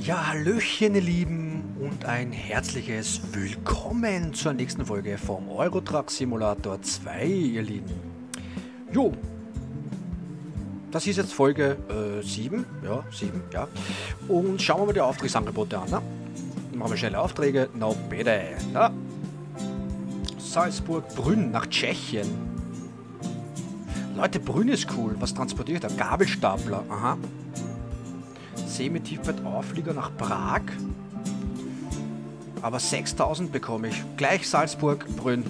Ja, Hallöchen, ihr Lieben, und ein herzliches Willkommen zur nächsten Folge vom Eurotruck Simulator 2, ihr Lieben. Jo, das ist jetzt Folge äh, 7, ja, 7, ja. Und schauen wir mal die Auftragsangebote an, ne? Machen wir schnelle Aufträge, no bitte, na? Salzburg, Brünn, nach Tschechien. Leute, Brünn ist cool. Was transportiert er? Gabelstapler, aha. Semi-Tiefbett-Auflieger nach Prag. Aber 6000 bekomme ich. Gleich Salzburg, Brünn.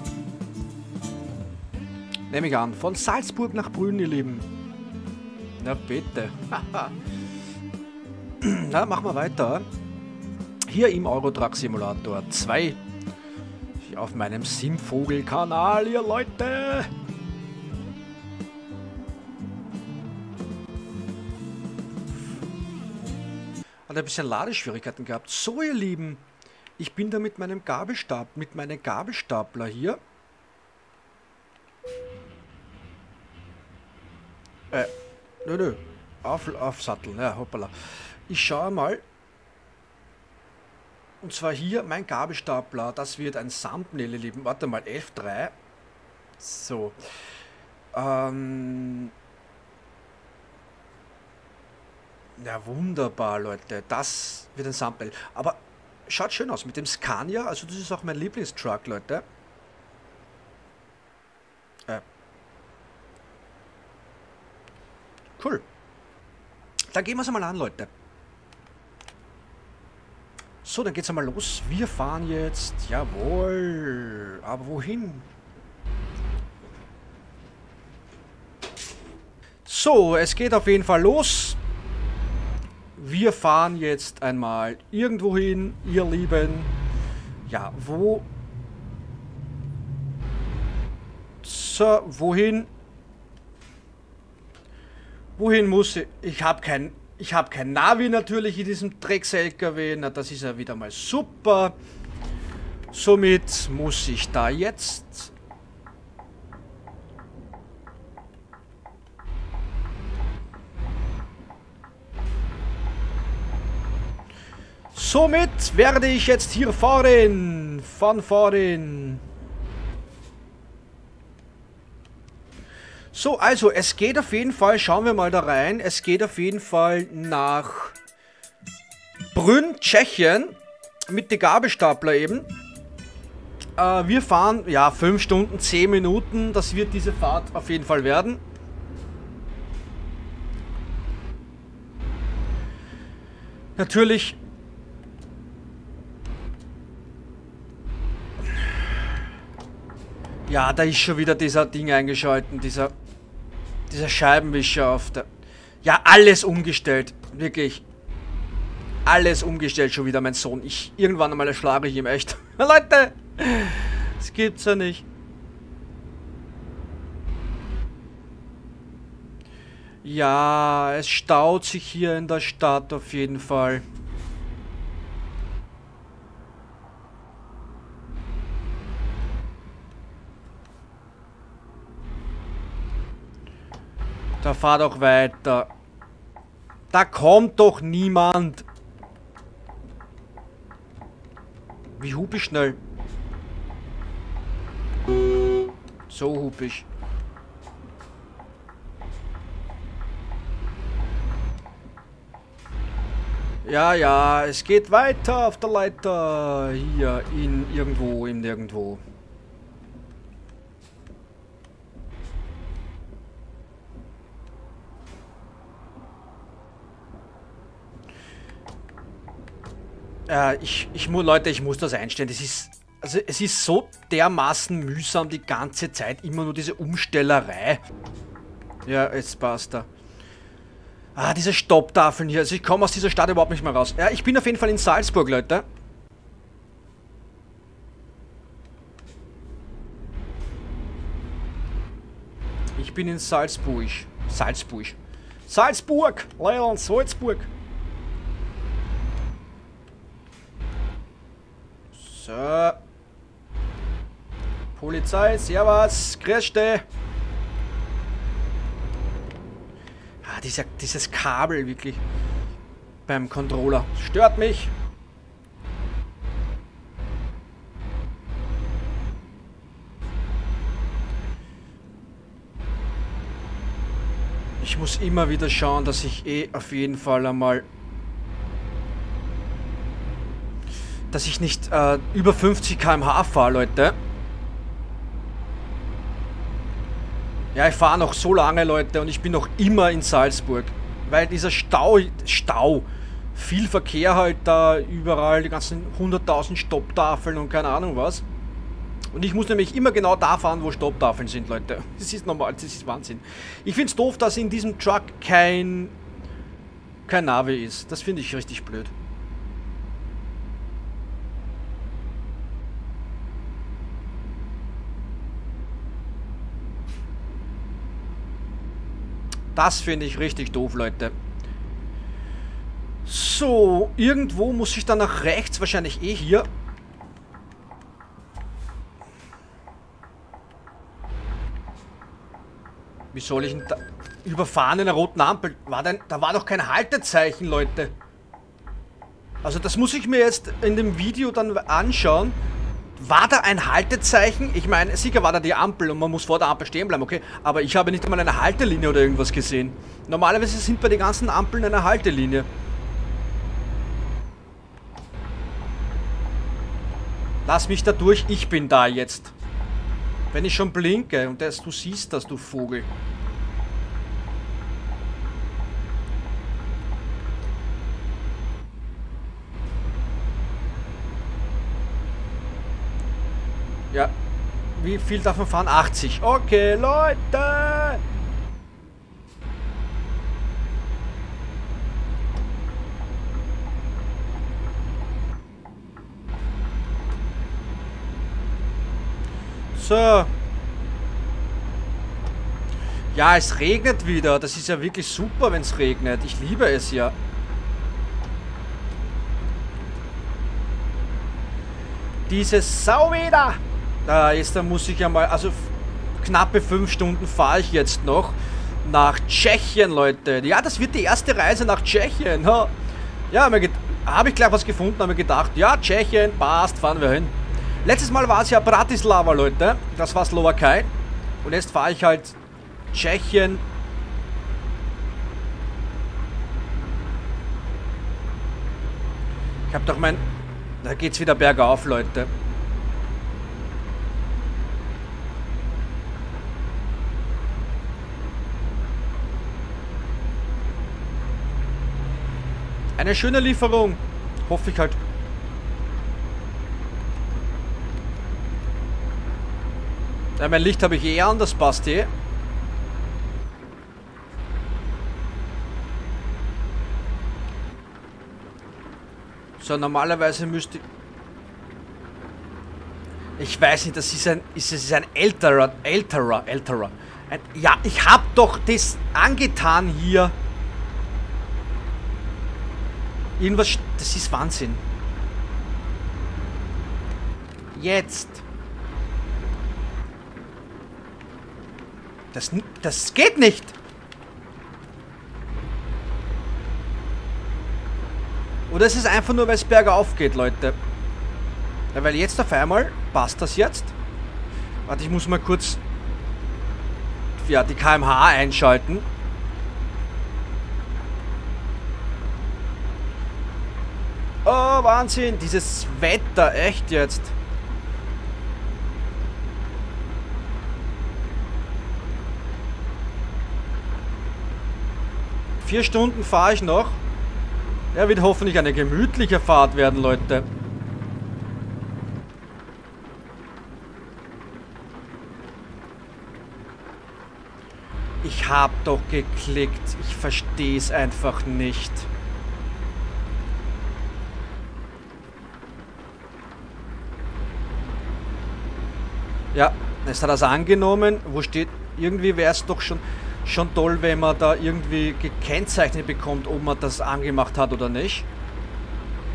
Nehme ich an. Von Salzburg nach Brünn, ihr Lieben. Na bitte. Na, machen wir weiter. Hier im Eurotruck Simulator 2. Hier auf meinem Simvogel-Kanal, ihr Leute. Hat ein bisschen Ladeschwierigkeiten gehabt. So, ihr Lieben. Ich bin da mit meinem Gabelstab, mit meinem Gabelstapler hier. Äh, nö, nö. Auf, aufsatteln, ja, hoppala. Ich schaue mal. Und zwar hier mein Gabelstapler. Das wird ein Thumbnail, ihr Lieben. Warte mal, F3. So. Ähm. Ja, wunderbar, Leute. Das wird ein Thumbnail. Aber schaut schön aus mit dem Scania. Also das ist auch mein Lieblingstruck, Leute. Äh. Cool. Dann gehen wir es einmal an, Leute. So, dann geht's einmal los. Wir fahren jetzt. Jawohl. Aber wohin? So, es geht auf jeden Fall los. Wir fahren jetzt einmal irgendwo hin, ihr Lieben. Ja, wo... So, wohin? Wohin muss ich? Ich habe kein, ich habe kein Navi natürlich in diesem Drecks-LKW. Na, das ist ja wieder mal super. Somit muss ich da jetzt... Somit werde ich jetzt hier fahren. Fahren, fahren. So, also es geht auf jeden Fall, schauen wir mal da rein, es geht auf jeden Fall nach Brünn, Tschechien, mit der Gabelstapler eben. Äh, wir fahren, ja, 5 Stunden, 10 Minuten, das wird diese Fahrt auf jeden Fall werden. Natürlich Ja, da ist schon wieder dieser Ding eingeschalten, dieser, dieser Scheibenwischer auf der... Ja, alles umgestellt, wirklich. Alles umgestellt schon wieder, mein Sohn. Ich, irgendwann einmal erschlage ich ihm echt. Leute, das gibt's ja nicht. Ja, es staut sich hier in der Stadt auf jeden Fall. Fahr doch weiter. Da kommt doch niemand. Wie hub ich schnell? So hub ich. Ja, ja, es geht weiter auf der Leiter. Hier, in irgendwo, in nirgendwo. Äh, ich, ich muss, Leute, ich muss das einstellen. Das ist, also es ist so dermaßen mühsam die ganze Zeit. Immer nur diese Umstellerei. Ja, jetzt passt er. Ah, diese Stopptafeln hier. Also ich komme aus dieser Stadt überhaupt nicht mehr raus. Ja, ich bin auf jeden Fall in Salzburg, Leute. Ich bin in Salzburg. Salzburg. Salzburg! Leon, Salzburg. So. Polizei, servus, grüß dich. Ah, dieser, dieses Kabel, wirklich. beim Controller. Stört mich. Ich muss immer wieder schauen, dass ich eh auf jeden Fall einmal... Dass ich nicht äh, über 50 km/h fahre, Leute. Ja, ich fahre noch so lange, Leute, und ich bin noch immer in Salzburg. Weil dieser Stau, Stau, viel Verkehr halt da überall, die ganzen 100.000 Stopptafeln und keine Ahnung was. Und ich muss nämlich immer genau da fahren, wo Stopptafeln sind, Leute. Das ist normal, das ist Wahnsinn. Ich finde es doof, dass in diesem Truck kein, kein Navi ist. Das finde ich richtig blöd. Das finde ich richtig doof, Leute. So, irgendwo muss ich dann nach rechts, wahrscheinlich eh hier. Wie soll ich denn da... Überfahren in einer roten Ampel. War denn, da war doch kein Haltezeichen, Leute. Also das muss ich mir jetzt in dem Video dann anschauen. War da ein Haltezeichen? Ich meine, sicher war da die Ampel und man muss vor der Ampel stehen bleiben, okay? Aber ich habe nicht einmal eine Haltelinie oder irgendwas gesehen. Normalerweise sind bei den ganzen Ampeln eine Haltelinie. Lass mich da durch, ich bin da jetzt. Wenn ich schon blinke und das, du siehst das, du Vogel. Ja. Wie viel man fahren? 80. Okay, Leute! So. Ja, es regnet wieder. Das ist ja wirklich super, wenn es regnet. Ich liebe es ja. Diese Sau wieder! Da ist, da muss ich ja mal, also knappe fünf Stunden fahre ich jetzt noch nach Tschechien, Leute. Ja, das wird die erste Reise nach Tschechien. Ja, habe ich gleich was gefunden, habe mir gedacht, ja, Tschechien, passt, fahren wir hin. Letztes Mal war es ja Bratislava, Leute. Das war Slowakei. Und jetzt fahre ich halt Tschechien. Ich habe doch mein... Da geht's wieder bergauf, Leute. Eine schöne Lieferung. Hoffe ich halt. Ja, mein Licht habe ich eh an, das passt eh. So, normalerweise müsste... Ich weiß nicht, das ist ein... Ist, ist ein älterer... Älterer... Älterer... Ein, ja, ich habe doch das angetan hier. Irgendwas... Das ist Wahnsinn. Jetzt. Das, das geht nicht. Oder ist es einfach nur, weil es bergauf geht, Leute? Ja, weil jetzt auf einmal passt das jetzt. Warte, ich muss mal kurz ja, die kmh einschalten. Oh, Wahnsinn. Dieses Wetter, echt jetzt. Vier Stunden fahre ich noch. Ja, wird hoffentlich eine gemütliche Fahrt werden, Leute. Ich hab doch geklickt. Ich verstehe es einfach nicht. Ja, es hat das angenommen. Wo steht... Irgendwie wäre es doch schon schon toll, wenn man da irgendwie gekennzeichnet bekommt, ob man das angemacht hat oder nicht.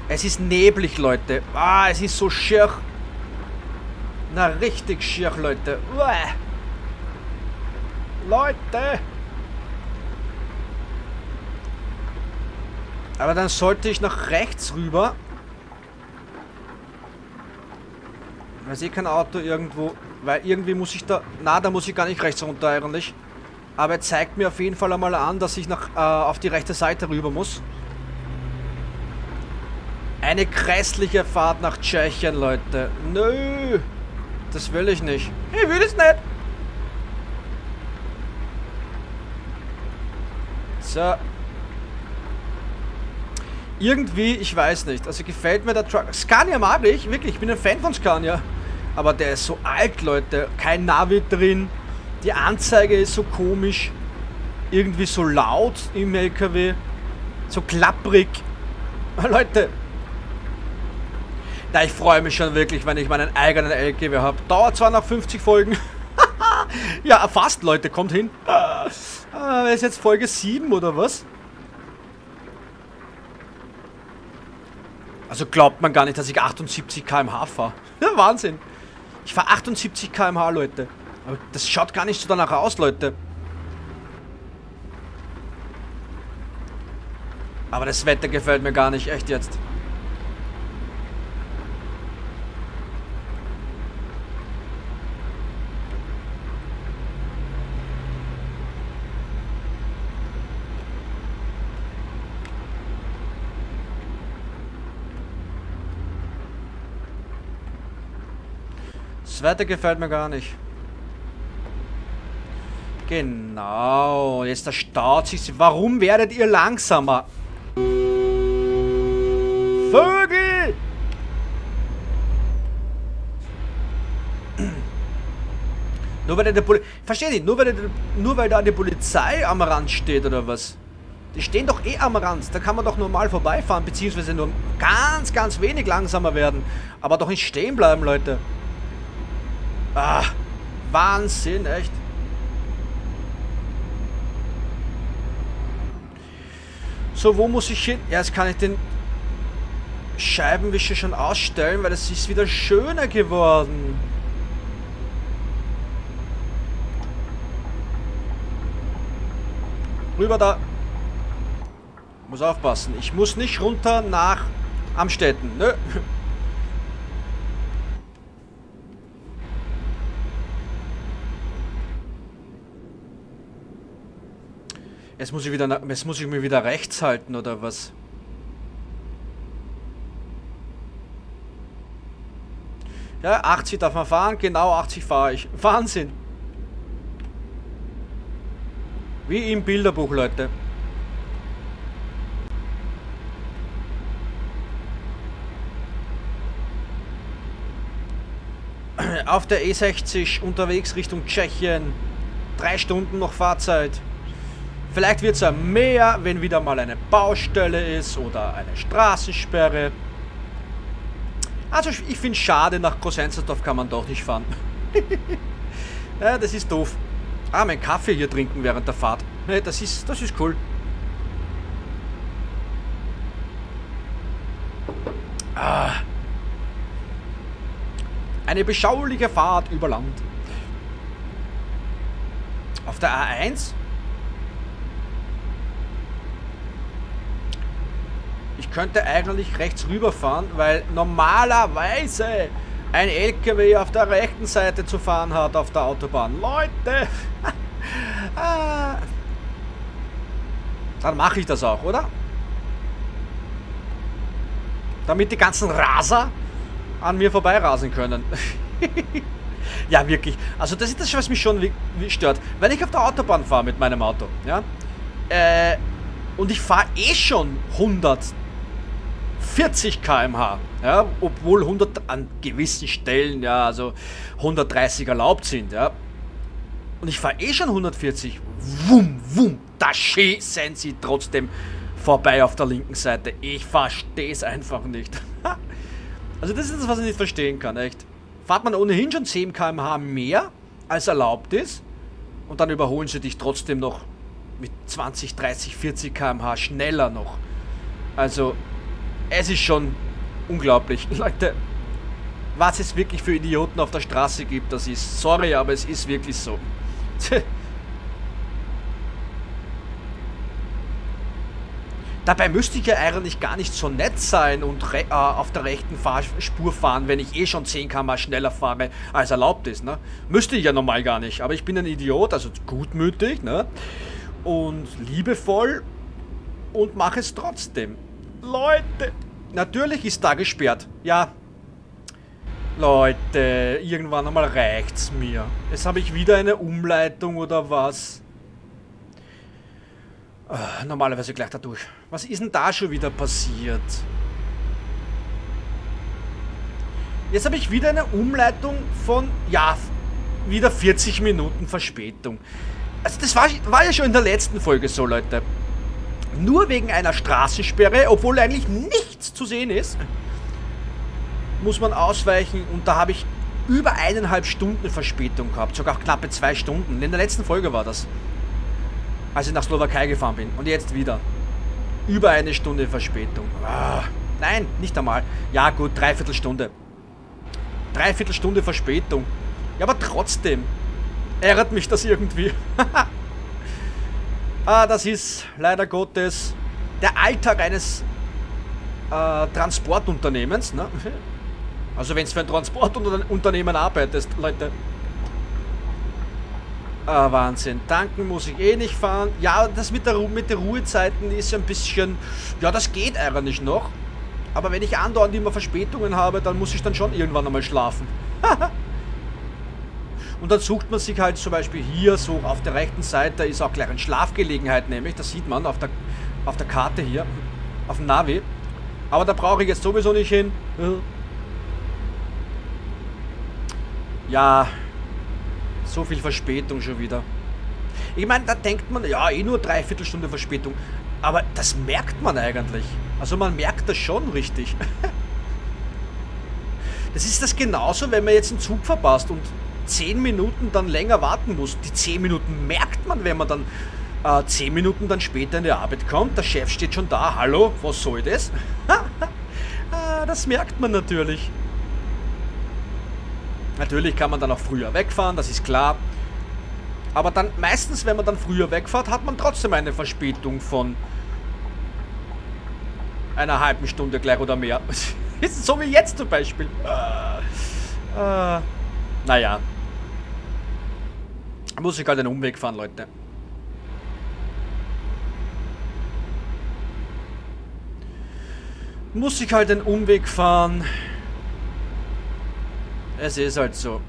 Es ist neblig, Leute. Ah, es ist so schier. Na, richtig schier, Leute. Uah. Leute! Aber dann sollte ich nach rechts rüber. Weil sehe kein Auto irgendwo. Weil irgendwie muss ich da... Na, da muss ich gar nicht rechts runter eigentlich. Aber er zeigt mir auf jeden Fall einmal an, dass ich nach, äh, auf die rechte Seite rüber muss. Eine grässliche Fahrt nach Tschechien, Leute. Nö. Das will ich nicht. Ich will es nicht. So. Irgendwie, ich weiß nicht. Also gefällt mir der Truck. Scania mag ich, wirklich. Ich bin ein Fan von Scania. Aber der ist so alt, Leute. Kein Navi drin. Die Anzeige ist so komisch. Irgendwie so laut im LKW. So klapprig. Leute. Na, ich freue mich schon wirklich, wenn ich meinen eigenen LKW habe. Dauert zwar noch 50 Folgen. ja, fast, Leute. Kommt hin. Ah, ist jetzt Folge 7 oder was? Also glaubt man gar nicht, dass ich 78 km/h fahre. Wahnsinn. Ich fahre 78 km/h, Leute. Aber das schaut gar nicht so danach aus, Leute. Aber das Wetter gefällt mir gar nicht, echt jetzt. Wetter gefällt mir gar nicht. Genau, jetzt erstaut sich. Warum werdet ihr langsamer? Vögel! Nur weil, der Poli nicht, nur weil, der, nur weil da die Polizei am Rand steht oder was? Die stehen doch eh am Rand. Da kann man doch normal vorbeifahren, beziehungsweise nur ganz, ganz wenig langsamer werden. Aber doch nicht stehen bleiben, Leute. Ah, Wahnsinn, echt. So, wo muss ich hin? Erst kann ich den Scheibenwischer schon ausstellen, weil es ist wieder schöner geworden. Rüber da. Muss aufpassen. Ich muss nicht runter nach Amstetten. Nö. Jetzt muss ich wieder, jetzt muss ich mir wieder rechts halten oder was? Ja, 80 darf man fahren, genau 80 fahre ich. Wahnsinn. Wie im Bilderbuch, Leute. Auf der E60 unterwegs Richtung Tschechien. Drei Stunden noch Fahrzeit. Vielleicht wird es ja mehr, wenn wieder mal eine Baustelle ist oder eine Straßensperre. Also ich finde es schade, nach Großenzersdorf kann man doch nicht fahren. ja, das ist doof. Ah, mein Kaffee hier trinken während der Fahrt. Nee, das ist, das ist cool. Ah. Eine beschauliche Fahrt über Land. Auf der A1 könnte eigentlich rechts rüberfahren, weil normalerweise ein LKW auf der rechten Seite zu fahren hat auf der Autobahn. Leute! Ah. Dann mache ich das auch, oder? Damit die ganzen Raser an mir vorbeirasen können. ja, wirklich. Also das ist das, was mich schon stört. Wenn ich auf der Autobahn fahre mit meinem Auto, ja, äh, und ich fahre eh schon 100, 40 km/h. Ja, obwohl 100 an gewissen Stellen, ja, also 130 erlaubt sind, ja. Und ich fahre eh schon 140. Wum, wum, da schießen sie trotzdem vorbei auf der linken Seite. Ich verstehe es einfach nicht. also das ist das, was ich nicht verstehen kann, echt. Fahrt man ohnehin schon 10 km/h mehr, als erlaubt ist, und dann überholen sie dich trotzdem noch mit 20, 30, 40 km/h schneller noch. Also, es ist schon unglaublich. Leute, was es wirklich für Idioten auf der Straße gibt, das ist, sorry, aber es ist wirklich so. Dabei müsste ich ja eigentlich gar nicht so nett sein und äh, auf der rechten Fahrspur fahren, wenn ich eh schon 10 km schneller fahre, als erlaubt ist. Ne? Müsste ich ja normal gar nicht. Aber ich bin ein Idiot, also gutmütig ne? und liebevoll und mache es trotzdem. Leute, natürlich ist da gesperrt. Ja. Leute, irgendwann einmal reicht's mir. Jetzt habe ich wieder eine Umleitung oder was. Oh, normalerweise gleich da durch. Was ist denn da schon wieder passiert? Jetzt habe ich wieder eine Umleitung von, ja, wieder 40 Minuten Verspätung. Also das war, war ja schon in der letzten Folge so, Leute. Nur wegen einer Straßensperre, obwohl eigentlich nichts zu sehen ist, muss man ausweichen und da habe ich über eineinhalb Stunden Verspätung gehabt, sogar knappe zwei Stunden. In der letzten Folge war das als ich nach Slowakei gefahren bin. Und jetzt wieder. Über eine Stunde Verspätung. Ah, nein, nicht einmal. Ja gut, dreiviertel Stunde. Dreiviertel Stunde Verspätung. Ja, aber trotzdem. Ärgert mich das irgendwie. ah, das ist leider Gottes der Alltag eines äh, Transportunternehmens. Ne? Also wenn es für ein Transportunternehmen arbeitest, Leute. Ah, Wahnsinn. Tanken muss ich eh nicht fahren. Ja, das mit, der, mit den Ruhezeiten ist ein bisschen... Ja, das geht eigentlich noch. Aber wenn ich andauernd immer Verspätungen habe, dann muss ich dann schon irgendwann einmal schlafen. Und dann sucht man sich halt zum Beispiel hier so auf der rechten Seite ist auch gleich eine Schlafgelegenheit nämlich. Das sieht man auf der, auf der Karte hier. Auf dem Navi. Aber da brauche ich jetzt sowieso nicht hin. Ja, so viel Verspätung schon wieder. Ich meine, da denkt man, ja, eh nur dreiviertel Stunde Verspätung. Aber das merkt man eigentlich. Also man merkt das schon richtig. Das ist das genauso, wenn man jetzt einen Zug verpasst und 10 Minuten dann länger warten muss. Die 10 Minuten merkt man, wenn man dann äh, 10 Minuten dann später in die Arbeit kommt. Der Chef steht schon da. Hallo, was soll das? Ah, das merkt man natürlich. Natürlich kann man dann auch früher wegfahren, das ist klar. Aber dann meistens, wenn man dann früher wegfährt, hat man trotzdem eine Verspätung von einer halben Stunde gleich oder mehr. so wie jetzt zum Beispiel. Äh, äh, naja. Muss ich halt einen Umweg fahren, Leute. Muss ich halt einen Umweg fahren. Es ist halt so.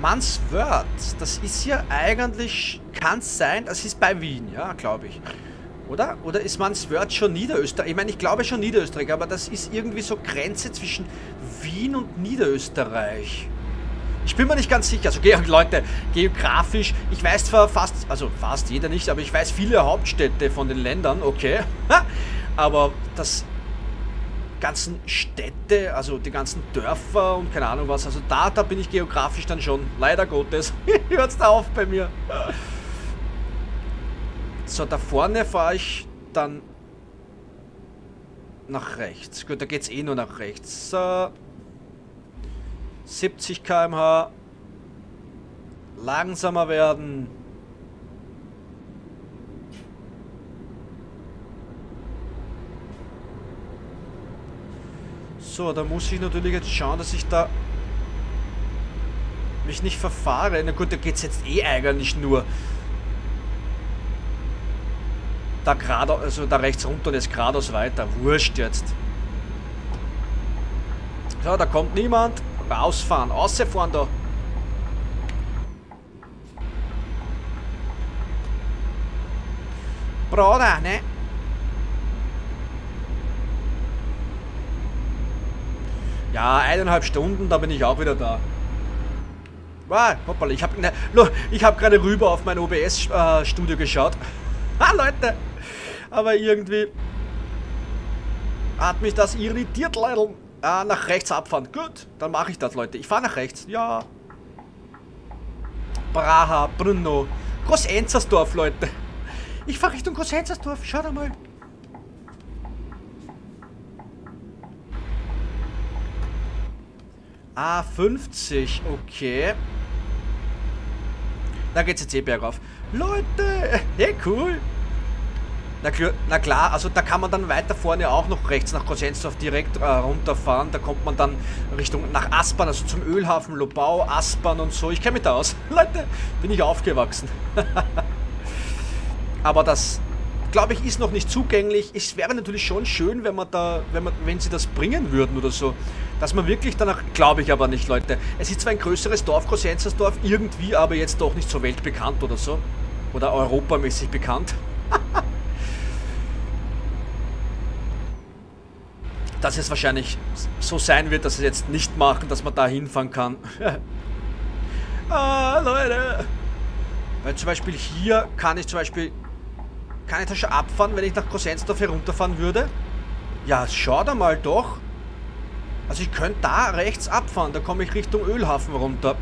Manswörth, das ist ja eigentlich, kann es sein, das ist bei Wien, ja, glaube ich. Oder? Oder ist Manswörth schon Niederösterreich? Ich meine, ich glaube schon Niederösterreich, aber das ist irgendwie so Grenze zwischen Wien und Niederösterreich. Ich bin mir nicht ganz sicher. Also, Leute, geografisch, ich weiß zwar fast, also fast jeder nicht, aber ich weiß viele Hauptstädte von den Ländern, okay. aber das ganzen Städte, also die ganzen Dörfer und keine Ahnung was. Also da, da bin ich geografisch dann schon. Leider Gottes. Hört's da auf bei mir. So, da vorne fahre ich dann nach rechts. Gut, da geht's eh nur nach rechts. So. 70 km/h. Langsamer werden. So, da muss ich natürlich jetzt schauen, dass ich da mich nicht verfahre. Na gut, da geht es jetzt eh eigentlich nur da gerade, also da rechts runter und jetzt geradeaus weiter. Wurscht jetzt. So, da kommt niemand. Rausfahren, ausfahren da. Bruder, ne? Ja, eineinhalb Stunden, da bin ich auch wieder da. Wow, hoppala, ich habe ne, hab gerade rüber auf mein OBS-Studio äh, geschaut. ha, Leute! Aber irgendwie hat mich das irritiert, Leute. Ah, nach rechts abfahren. Gut, dann mache ich das, Leute. Ich fahre nach rechts. Ja. Braha, Brunno. Groß-Enzersdorf, Leute. Ich fahre Richtung Groß-Enzersdorf. Schaut mal. Ah, 50. Okay. Da geht's jetzt eh bergauf. Leute, hey cool. Na, na, klar, also da kann man dann weiter vorne auch noch rechts nach Kosensdorf direkt äh, runterfahren. Da kommt man dann Richtung nach Aspern, also zum Ölhafen Lobau, Aspern und so. Ich kenne mich da aus. Leute, bin ich aufgewachsen. Aber das, glaube ich, ist noch nicht zugänglich. Es wäre natürlich schon schön, wenn man da, wenn man, wenn sie das bringen würden oder so. Dass man wirklich danach, glaube ich aber nicht, Leute. Es ist zwar ein größeres Dorf, Kosenzersdorf, irgendwie aber jetzt doch nicht so weltbekannt oder so. Oder europamäßig bekannt. dass es wahrscheinlich so sein wird, dass sie jetzt nicht machen, dass man da hinfahren kann. ah, Leute. Weil zum Beispiel hier kann ich zum Beispiel... Kann ich da schon abfahren, wenn ich nach Kosensdorf herunterfahren würde? Ja, schau da mal doch. Also ich könnte da rechts abfahren, da komme ich Richtung Ölhafen runter.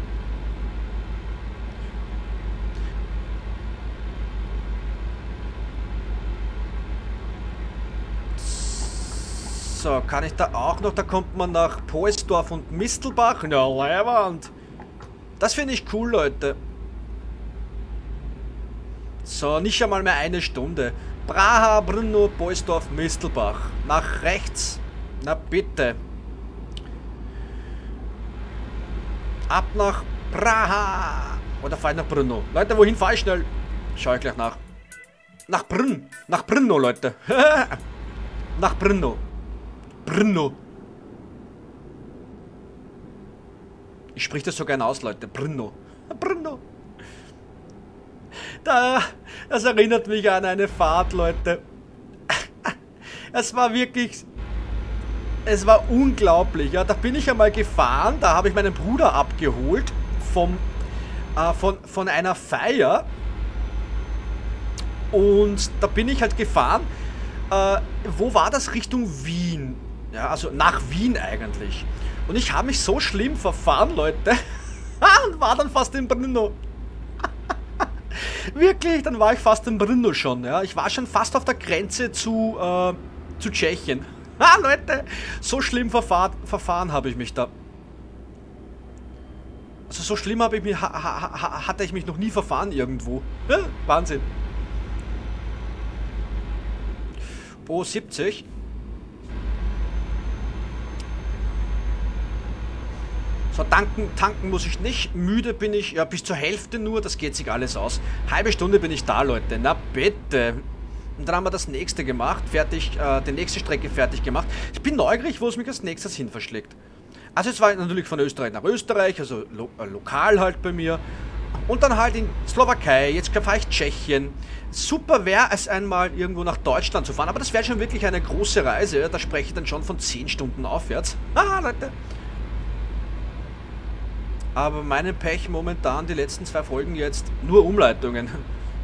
So, kann ich da auch noch? Da kommt man nach Poesdorf und Mistelbach. Ja, Leihwand. Das finde ich cool, Leute. So, nicht einmal mehr eine Stunde. Praha, Brno, Poesdorf, Mistelbach. Nach rechts. Na bitte. Ab nach Praha. Oder fahre ich nach Brno? Leute, wohin fahre ich schnell? Schau ich gleich nach. Nach Brünn. Nach Brno, Leute. nach Brno. Brno. Ich sprich das so gern aus, Leute. Brno. Brno. Da, das erinnert mich an eine Fahrt, Leute. Es war wirklich... Es war unglaublich. Ja, da bin ich einmal gefahren. Da habe ich meinen Bruder abgeholt. Vom, äh, von, von einer Feier. Und da bin ich halt gefahren. Äh, wo war das? Richtung Wien. Ja, also nach Wien eigentlich. Und ich habe mich so schlimm verfahren, Leute. Und war dann fast in Brno. Wirklich, dann war ich fast in Brno schon. Ja. Ich war schon fast auf der Grenze zu, äh, zu Tschechien. Ah, Leute, so schlimm verfahren, verfahren habe ich mich da. Also so schlimm habe ich mich, ha, ha, hatte ich mich noch nie verfahren irgendwo. Ja, Wahnsinn. Pro 70. So, tanken, tanken muss ich nicht. Müde bin ich, ja, bis zur Hälfte nur. Das geht sich alles aus. Halbe Stunde bin ich da, Leute. Na bitte. Und dann haben wir das nächste gemacht. Fertig, äh, die nächste Strecke fertig gemacht. Ich bin neugierig, wo es mich als nächstes hin verschlägt. Also es war natürlich von Österreich nach Österreich, also lo äh, lokal halt bei mir. Und dann halt in Slowakei, jetzt fahre ich Tschechien. Super wäre es einmal irgendwo nach Deutschland zu fahren, aber das wäre schon wirklich eine große Reise. Da spreche ich dann schon von 10 Stunden aufwärts. Haha, Leute. Aber meine Pech momentan, die letzten zwei Folgen jetzt, nur Umleitungen.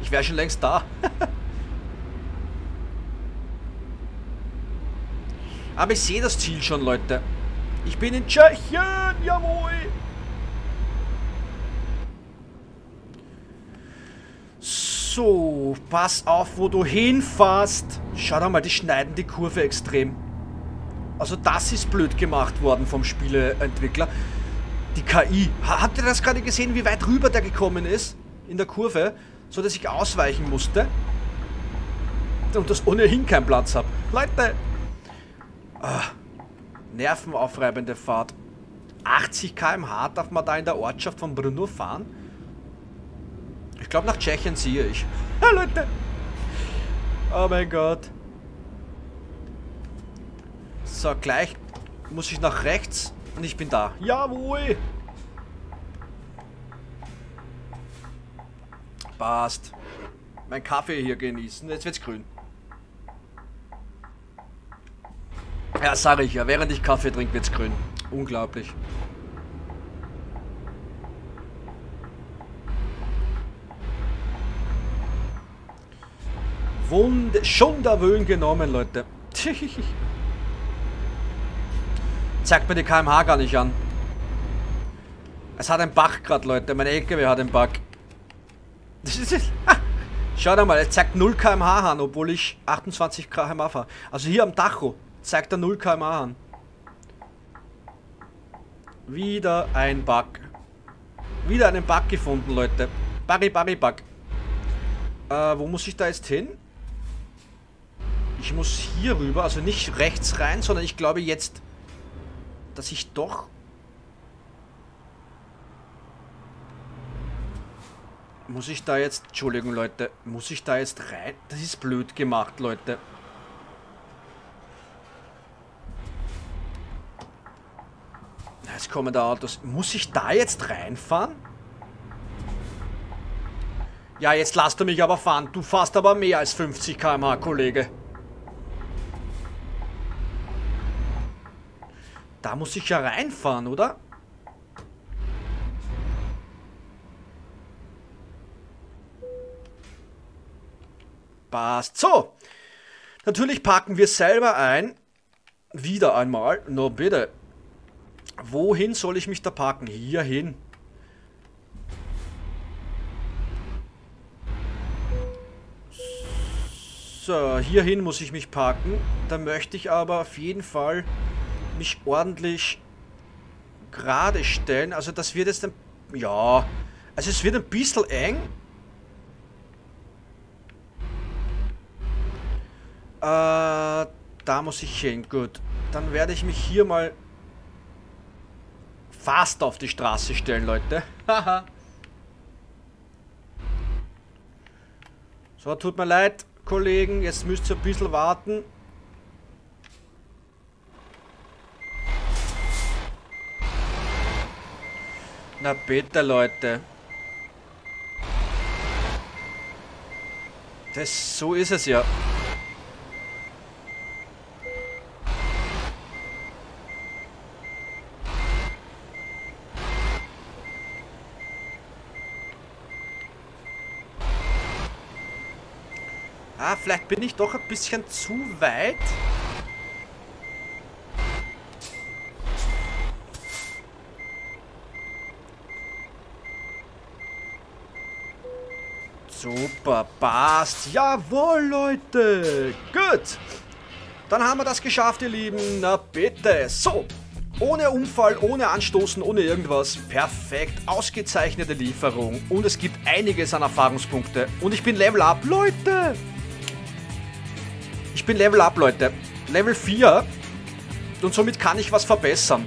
Ich wäre schon längst da. Aber ich sehe das Ziel schon, Leute. Ich bin in Tschechien, jawohl. So, pass auf, wo du hinfährst. Schau doch mal, die schneiden die Kurve extrem. Also das ist blöd gemacht worden vom Spieleentwickler. Die KI. Habt ihr das gerade gesehen, wie weit rüber der gekommen ist? In der Kurve. So, dass ich ausweichen musste. Und das ohnehin keinen Platz habe. Leute. Ah, nervenaufreibende Fahrt. 80 km/h darf man da in der Ortschaft von Brno fahren? Ich glaube, nach Tschechien ziehe ich. Ja, Leute. Oh mein Gott. So, gleich muss ich nach rechts. Und ich bin da. Jawohl! Passt. Mein Kaffee hier genießen. Jetzt wird's grün. Ja, sag ich ja. Während ich Kaffee trinke, wird's grün. Unglaublich. Wund schon der Wöhn genommen, Leute. Zeigt mir die KMH gar nicht an. Es hat einen Bug gerade, Leute. Mein LKW hat einen Bug. Schaut mal, es zeigt 0 km/h an, obwohl ich 28 km/h fahre. Also hier am Tacho zeigt er 0 km/h an. Wieder ein Bug. Wieder einen Bug gefunden, Leute. Barry, Barry, Bug. Äh, wo muss ich da jetzt hin? Ich muss hier rüber, also nicht rechts rein, sondern ich glaube jetzt, dass ich doch... Muss ich da jetzt... Entschuldigung, Leute. Muss ich da jetzt rein? Das ist blöd gemacht, Leute. Jetzt kommen da Autos. Muss ich da jetzt reinfahren? Ja, jetzt lasst du mich aber fahren. Du fährst aber mehr als 50 km/h, Kollege. Da muss ich ja reinfahren, oder? Passt. So. Natürlich packen wir selber ein. Wieder einmal. No, bitte. Wohin soll ich mich da parken? Hier hin. So, hierhin muss ich mich parken. Da möchte ich aber auf jeden Fall mich ordentlich gerade stellen. Also das wird jetzt ein... Ja, also es wird ein bisschen eng. Äh, da muss ich hin. Gut, dann werde ich mich hier mal fast auf die Straße stellen, Leute. so, tut mir leid, Kollegen. Jetzt müsst ihr ein bisschen warten. Na bitte, Leute. Das, so ist es ja. Ah, vielleicht bin ich doch ein bisschen zu weit. Super, passt. Jawohl, Leute. Gut. Dann haben wir das geschafft, ihr Lieben. Na bitte. So. Ohne Unfall, ohne Anstoßen, ohne irgendwas. Perfekt. Ausgezeichnete Lieferung. Und es gibt einiges an Erfahrungspunkte. Und ich bin Level Up, Leute. Ich bin Level Up, Leute. Level 4. Und somit kann ich was verbessern.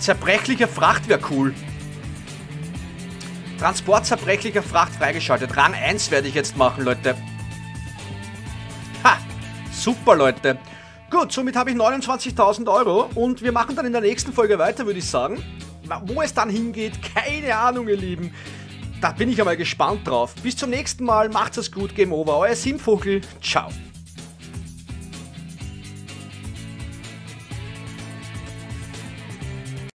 Zerbrechliche Fracht wäre cool. Transport zerbrechlicher Fracht freigeschaltet. Rang 1 werde ich jetzt machen, Leute. Ha! Super, Leute. Gut, somit habe ich 29.000 Euro und wir machen dann in der nächsten Folge weiter, würde ich sagen. Wo es dann hingeht, keine Ahnung, ihr Lieben. Da bin ich einmal gespannt drauf. Bis zum nächsten Mal, macht's es gut, Game Over. Euer Simvogel, ciao.